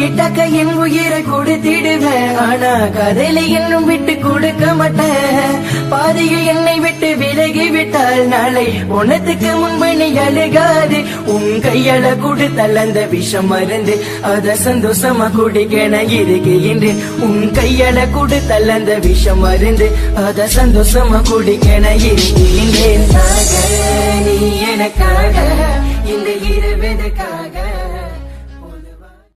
கிட்டக்க என் உயிரை கொடுத்திடுவேன் ஆனா கதையில இன்னும் விட்டு கொடுக்க மாட்டேன். பாதியில் என்னை விட்டு விலகி விட்டால் நாளை உனத்துக்கு முன்பு நீ அழுகாது. உன் கையால கொடுத்தல் அந்த விஷம் மருந்து அத சந்தோஷமா குடிக்கண இருக்கின்றேன். உன் கையால கொடுத்தல் அந்த விஷம் மருந்து அத சந்தோஷமா குடிக்கண இருக்கின்றேன். நீ எனக்காக இந்த இரவெதுக்காக